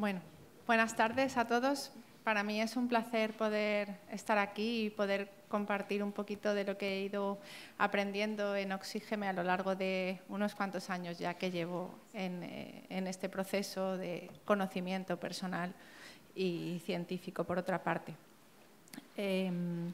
Bueno, buenas tardes a todos. Para mí es un placer poder estar aquí y poder compartir un poquito de lo que he ido aprendiendo en Oxígeme a lo largo de unos cuantos años ya que llevo en, eh, este proceso de conocimiento personal y científico, por otra parte. Em,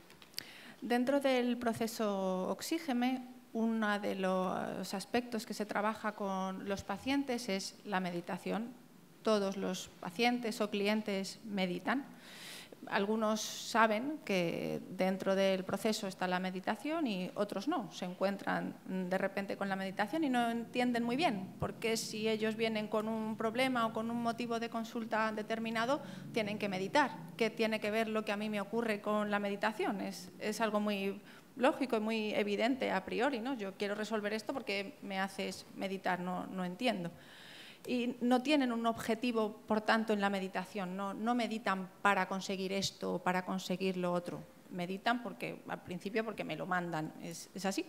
dentro del proceso Oxígeme, uno de los aspectos que se trabaja con los pacientes es la meditación. Todos los pacientes o clientes meditan algunos saben que dentro del proceso está la meditación y otros no. Se encuentran de repente con la meditación y no entienden muy bien por qué si ellos vienen con un problema o con un motivo de consulta determinado, tienen que meditar. ¿Qué tiene que ver lo que a mí me ocurre con la meditación? Es, es algo muy lógico y muy evidente a priori. ¿no? Yo quiero resolver esto porque me haces meditar, no, no entiendo y no tienen un objetivo, por tanto, en la meditación. No, meditan para conseguir esto o para conseguir lo otro. Meditan porque, al principio porque me lo mandan. Es, así.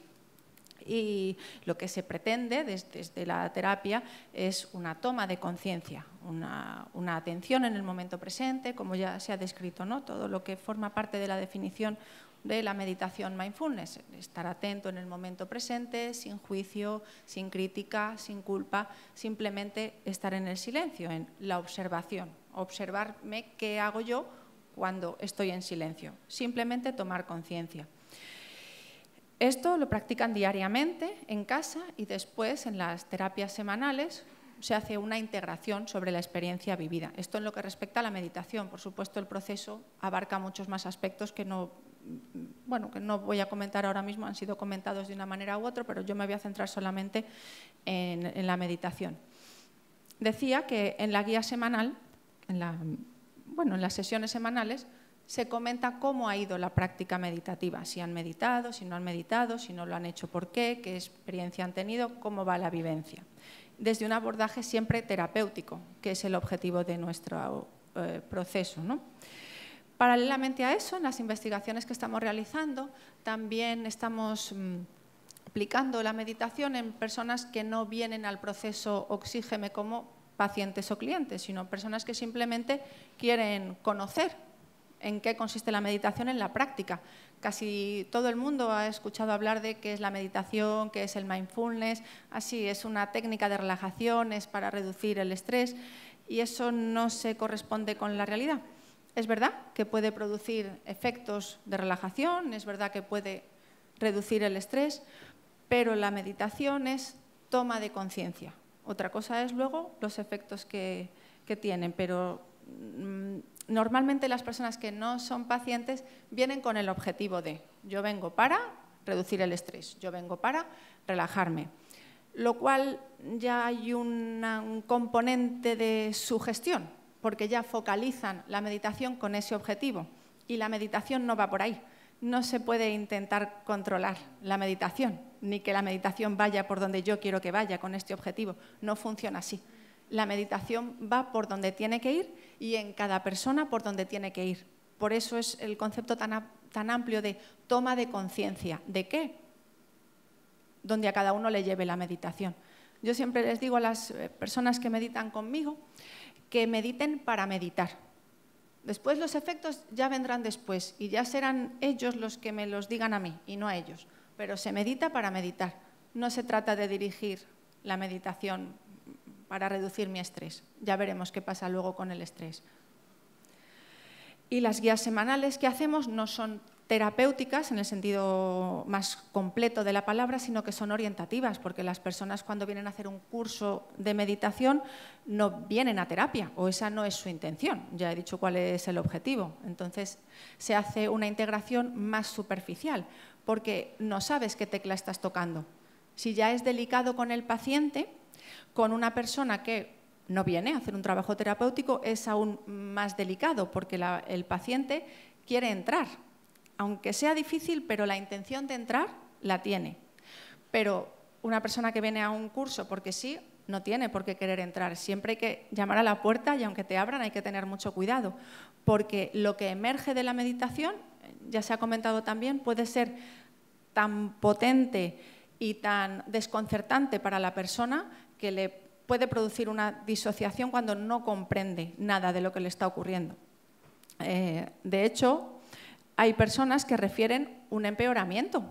Y lo que se pretende desde, la terapia es una toma de conciencia, una, una, atención en el momento presente, como ya se ha descrito, ¿no? todo lo que forma parte de la definición de la meditación mindfulness, estar atento en el momento presente, sin juicio, sin crítica, sin culpa, simplemente estar en el silencio, en la observación, observarme qué hago yo cuando estoy en silencio, simplemente tomar conciencia. Esto lo practican diariamente en casa y después en las terapias semanales se hace una integración sobre la experiencia vivida. Esto en lo que respecta a la meditación. Por supuesto, el proceso abarca muchos más aspectos que no bueno, que no voy a comentar ahora mismo, han sido comentados de una manera u otra, pero yo me voy a centrar solamente en, la meditación. Decía que en la guía semanal, en, bueno, en las sesiones semanales, se comenta cómo ha ido la práctica meditativa, si han meditado, si no han meditado, si no lo han hecho, por qué, qué experiencia han tenido, cómo va la vivencia. Desde un abordaje siempre terapéutico, que es el objetivo de nuestro eh, proceso. ¿no? Paralelamente a eso, en las investigaciones que estamos realizando, también estamos mm, aplicando la meditación en personas que no vienen al proceso Oxígeme como pacientes o clientes, sino personas que simplemente quieren conocer en qué consiste la meditación en la práctica. Casi todo el mundo ha escuchado hablar de qué es la meditación, qué es el mindfulness, así es una técnica de relajación, es para reducir el estrés y eso no se corresponde con la realidad. Es verdad que puede producir efectos de relajación, es verdad que puede reducir el estrés, pero la meditación es toma de conciencia. Otra cosa es luego los efectos que, tienen, pero mm, normalmente las personas que no son pacientes vienen con el objetivo de yo vengo para reducir el estrés, yo vengo para relajarme, lo cual ya hay un componente de sugestión, porque ya focalizan la meditación con ese objetivo. Y la meditación no va por ahí. No se puede intentar controlar la meditación, ni que la meditación vaya por donde yo quiero que vaya con este objetivo. No funciona así. La meditación va por donde tiene que ir y en cada persona por donde tiene que ir. Por eso es el concepto tan, tan amplio de toma de conciencia. ¿De qué? Donde a cada uno le lleve la meditación. Yo siempre les digo a las eh, personas que meditan conmigo que mediten para meditar. Después los efectos ya vendrán después y ya serán ellos los que me los digan a mí y no a ellos. Pero se medita para meditar. No se trata de dirigir la meditación para reducir mi estrés. Ya veremos qué pasa luego con el estrés. Y las guías semanales que hacemos no son terapéuticas en el sentido más completo de la palabra, sino que son orientativas, porque las personas cuando vienen a hacer un curso de meditación no vienen a terapia, o esa no es su intención, ya he dicho cuál es el objetivo. Entonces se hace una integración más superficial, porque no sabes qué tecla estás tocando. Si ya es delicado con el paciente, con una persona que no viene a hacer un trabajo terapéutico es aún más delicado, porque el paciente quiere entrar aunque sea difícil, pero la intención de entrar la tiene. Pero una persona que viene a un curso porque sí, no tiene por qué querer entrar. Siempre hay que llamar a la puerta y aunque te abran hay que tener mucho cuidado, porque lo que emerge de la meditación, ya se ha comentado también, puede ser tan potente y tan desconcertante para la persona que le puede producir una disociación cuando no comprende nada de lo que le está ocurriendo. Eh, de hecho, hay personas que refieren un empeoramiento.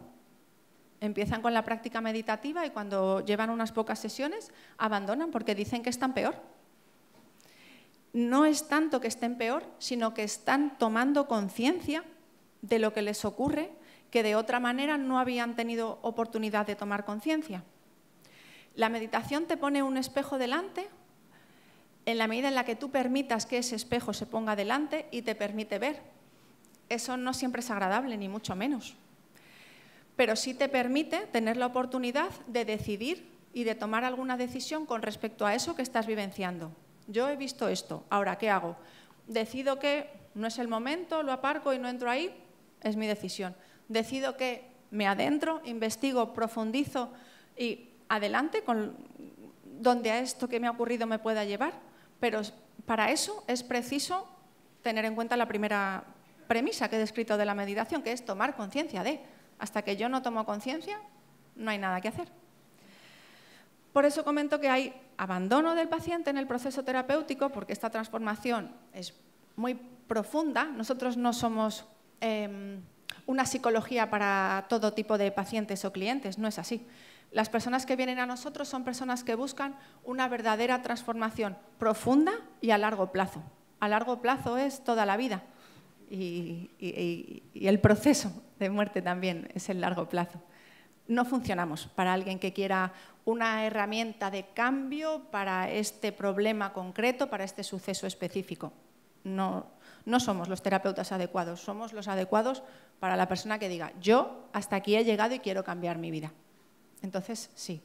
Empiezan con la práctica meditativa y cuando llevan unas pocas sesiones abandonan porque dicen que están peor. No es tanto que estén peor, sino que están tomando conciencia de lo que les ocurre que de otra manera no habían tenido oportunidad de tomar conciencia. La meditación te pone un espejo delante en la medida en la que tú permitas que ese espejo se ponga delante y te permite ver. Eso no siempre es agradable, ni mucho menos. Pero sí te permite tener la oportunidad de decidir y de tomar alguna decisión con respecto a eso que estás vivenciando. Yo he visto esto, ahora, ¿qué hago? Decido que no es el momento, lo aparco y no entro ahí, es mi decisión. Decido que me adentro, investigo, profundizo y adelante con donde a esto que me ha ocurrido me pueda llevar, pero para eso es preciso tener en cuenta la primera premisa que he descrito de la meditación, que es tomar conciencia de. Hasta que yo no tomo conciencia, no hay nada que hacer. Por eso comento que hay abandono del paciente en el proceso terapéutico, porque esta transformación es muy profunda. Nosotros no somos em, una psicología para todo tipo de pacientes o clientes, no es así. Las personas que vienen a nosotros son personas que buscan una verdadera transformación profunda y a largo plazo. A largo plazo es toda la vida y, el proceso de muerte también es el largo plazo. No funcionamos para alguien que quiera una herramienta de cambio para este problema concreto, para este suceso específico. No, no somos los terapeutas adecuados, somos los adecuados para la persona que diga, yo hasta aquí he llegado y quiero cambiar mi vida. Entonces, sí.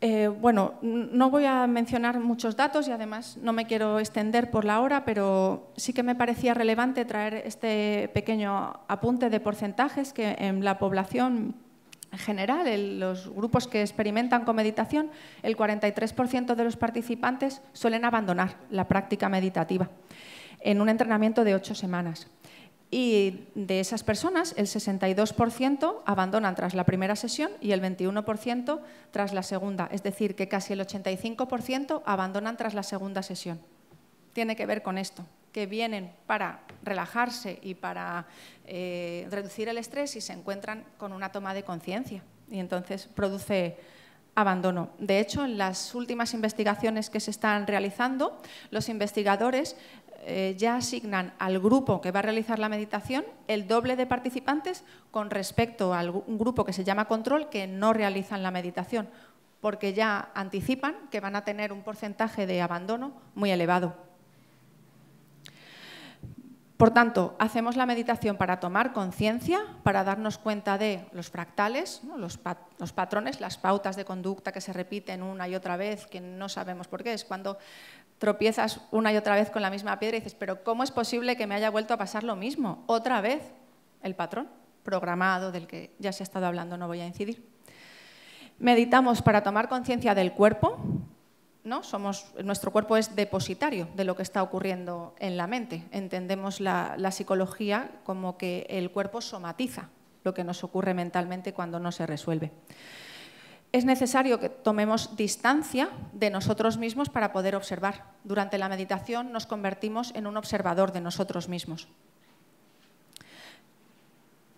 Eh, bueno, no voy a mencionar muchos datos y además no me quiero extender por la hora, pero sí que me parecía relevante traer este pequeño apunte de porcentajes que en la población general, en los grupos que experimentan con meditación, el 43% de los participantes suelen abandonar la práctica meditativa en un entrenamiento de ocho semanas. Y de esas personas, el 62% abandonan tras la primera sesión y el 21% tras la segunda. Es decir, que casi el 85% abandonan tras la segunda sesión. Tiene que ver con esto, que vienen para relajarse y para eh, reducir el estrés y se encuentran con una toma de conciencia. Y entonces produce abandono. De hecho, en las últimas investigaciones que se están realizando, los investigadores eh, ya asignan al grupo que va a realizar la meditación el doble de participantes con respecto a un grupo que se llama control que no realizan la meditación, porque ya anticipan que van a tener un porcentaje de abandono muy elevado. Por tanto, hacemos la meditación para tomar conciencia, para darnos cuenta de los fractales, los, patrones, las pautas de conducta que se repiten una y otra vez, que no sabemos por qué. Es cuando tropiezas una y otra vez con la misma piedra y dices, pero ¿cómo es posible que me haya vuelto a pasar lo mismo? Otra vez el patrón programado del que ya se ha estado hablando, no voy a incidir. Meditamos para tomar conciencia del cuerpo, ¿no? Somos, nuestro cuerpo es depositario de lo que está ocurriendo en la mente. Entendemos la, la, psicología como que el cuerpo somatiza lo que nos ocurre mentalmente cuando no se resuelve. Es necesario que tomemos distancia de nosotros mismos para poder observar. Durante la meditación nos convertimos en un observador de nosotros mismos.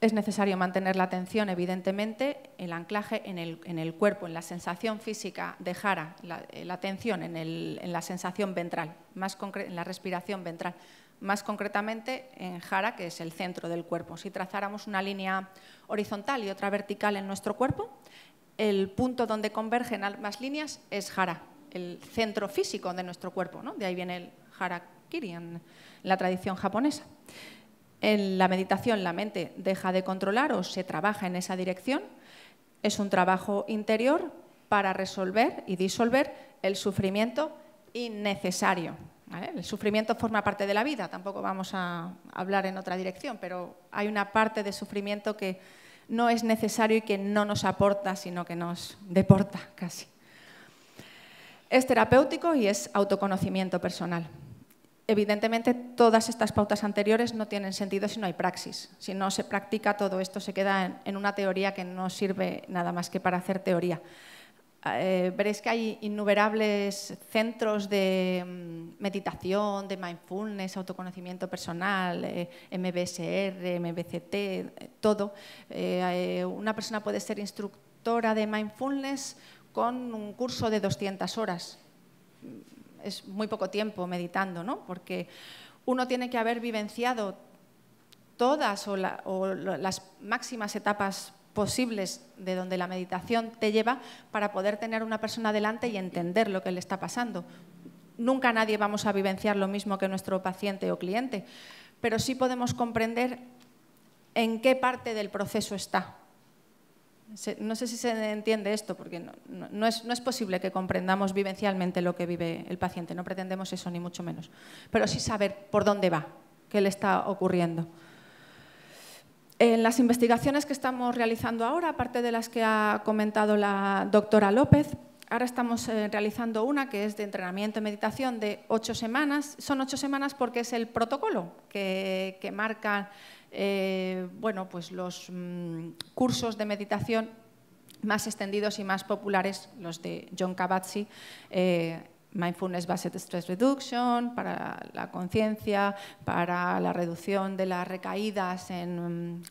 Es necesario mantener la atención, evidentemente, el anclaje en el, cuerpo, en la sensación física de jara, la, atención en, la sensación ventral, más en la respiración ventral, más concretamente en jara, que es el centro del cuerpo. Si trazáramos una línea horizontal y otra vertical en nuestro cuerpo, el punto donde convergen ambas líneas es jara, el centro físico de nuestro cuerpo. De ahí viene el harakiri en la tradición japonesa. En la meditación la mente deja de controlar o se trabaja en esa dirección. Es un trabajo interior para resolver y disolver el sufrimiento innecesario. El sufrimiento forma parte de la vida, tampoco vamos a hablar en otra dirección, pero hay una parte de sufrimiento que no es necesario y que no nos aporta, sino que nos deporta casi. Es terapéutico y es autoconocimiento personal. Evidentemente, todas estas pautas anteriores no tienen sentido si no hay praxis. Si no se practica todo esto, se queda en, una teoría que no sirve nada más que para hacer teoría. eh, veréis que hay innumerables centros de mm, meditación, de mindfulness, autoconocimiento personal, eh, MBSR, MBCT, todo. una persona puede ser instructora de mindfulness con un curso de 200 horas. Es muy poco tiempo meditando, ¿no? Porque uno tiene que haber vivenciado todas o, las máximas etapas posibles de donde la meditación te lleva para poder tener una persona delante y entender lo que le está pasando. Nunca nadie vamos a vivenciar lo mismo que nuestro paciente o cliente, pero sí podemos comprender en qué parte del proceso está. No sé si se entiende esto, porque no, es, posible que comprendamos vivencialmente lo que vive el paciente, no pretendemos eso ni mucho menos, pero sí saber por dónde va, qué le está ocurriendo. En las investigaciones que estamos realizando ahora, aparte de las que ha comentado la doctora López, ahora estamos eh, realizando una que es de entrenamiento y meditación de ocho semanas. Son ocho semanas porque es el protocolo que, marca eh, bueno, pues los mm, cursos de meditación más extendidos y más populares, los de John Kabat-Zinn, eh, Mindfulness Based Stress Reduction, para la conciencia, para la reducción de las recaídas en,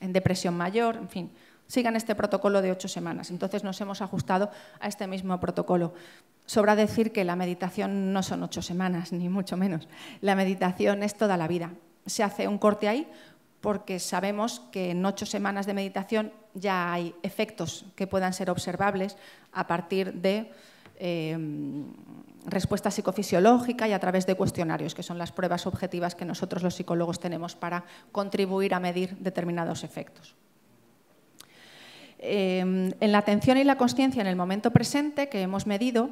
en, depresión mayor, en fin, sigan este protocolo de ocho semanas. Entonces nos hemos ajustado a este mismo protocolo. Sobra decir que la meditación no son ocho semanas, ni mucho menos. La meditación es toda la vida. Se hace un corte ahí porque sabemos que en ocho semanas de meditación ya hay efectos que puedan ser observables a partir de eh, respuesta psicofisiológica y a través de cuestionarios, que son las pruebas objetivas que nosotros los psicólogos tenemos para contribuir a medir determinados efectos. Eh, en la atención y la consciencia en el momento presente que hemos medido,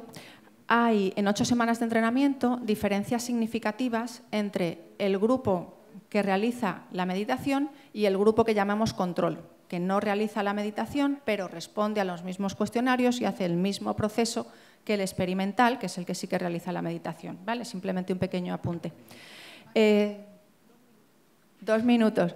hay en ocho semanas de entrenamiento diferencias significativas entre el grupo que realiza la meditación y el grupo que llamamos control, que no realiza la meditación, pero responde a los mismos cuestionarios y hace el mismo proceso que el experimental, que es el que sí que realiza la meditación. ¿vale? Simplemente un pequeño apunte. Eh, dos minutos.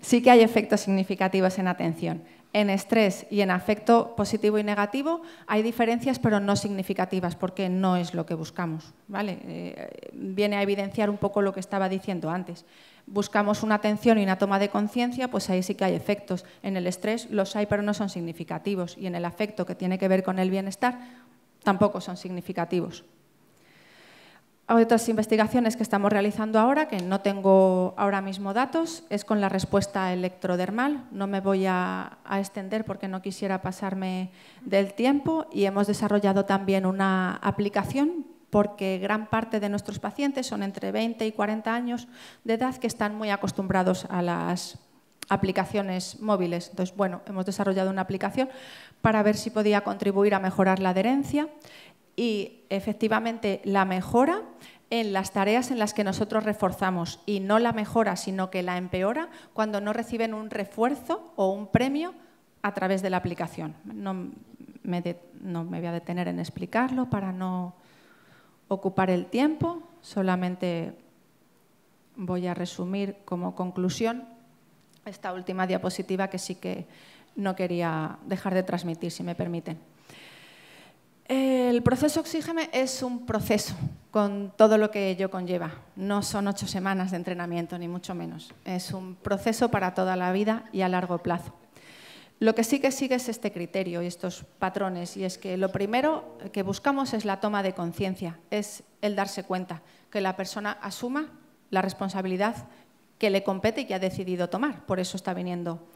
Sí que hay efectos significativos en atención. En estrés y en afecto positivo y negativo hay diferencias, pero no significativas, porque no es lo que buscamos. ¿vale? Eh, viene a evidenciar un poco lo que estaba diciendo antes. Buscamos una atención y una toma de conciencia, pues ahí sí que hay efectos. En el estrés los hay, pero no son significativos. Y en el afecto, que tiene que ver con el bienestar, tampoco son significativos. Otras investigaciones que estamos realizando ahora, que no tengo ahora mismo datos, es con la respuesta electrodermal. No me voy a, extender porque no quisiera pasarme del tiempo y hemos desarrollado también una aplicación porque gran parte de nuestros pacientes son entre 20 y 40 años de edad que están muy acostumbrados a las aplicaciones móviles. Entonces, bueno, hemos desarrollado una aplicación para ver si podía contribuir a mejorar la adherencia y efectivamente la mejora en las tareas en las que nosotros reforzamos y no la mejora, sino que la empeora cuando no reciben un refuerzo o un premio a través de la aplicación. No me, voy a detener en explicarlo para no ocupar el tiempo, solamente voy a resumir como conclusión esta última diapositiva que sí que no quería dejar de transmitir, si me permiten. El proceso Oxígeme es un proceso con todo lo que ello conlleva. No son ocho semanas de entrenamiento, ni mucho menos. Es un proceso para toda la vida y a largo plazo. Lo que sí que sigue es este criterio y estos patrones, y es que lo primero que buscamos es la toma de conciencia, es el darse cuenta, que la persona asuma la responsabilidad que le compete y que ha decidido tomar. Por eso está viniendo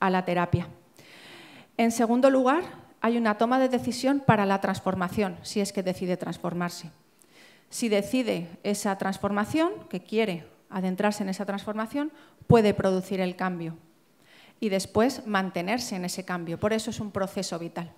a la terapia. En segundo lugar, hay una toma de decisión para la transformación, si es que decide transformarse. Si decide esa transformación, que quiere adentrarse en esa transformación, puede producir el cambio y después mantenerse en ese cambio. Por eso es un proceso vital.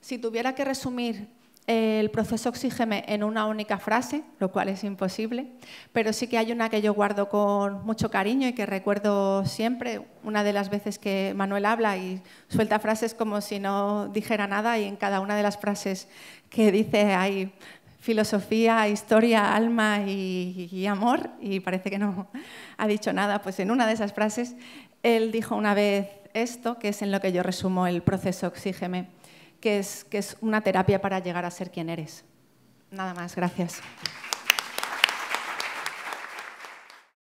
Si tuviera que resumir el proceso Oxígeme en una única frase, lo cual es imposible, pero sí que hay una que yo guardo con mucho cariño y que recuerdo siempre, una de las veces que Manuel habla y suelta frases como si no dijera nada y en cada una de las frases que dice hay filosofía, historia, alma y, amor y parece que no ha dicho nada, pues en una de esas frases él dijo una vez esto, que es en lo que yo resumo el proceso Oxígeme, que es, que es una terapia para llegar a ser quien eres. Nada más, gracias.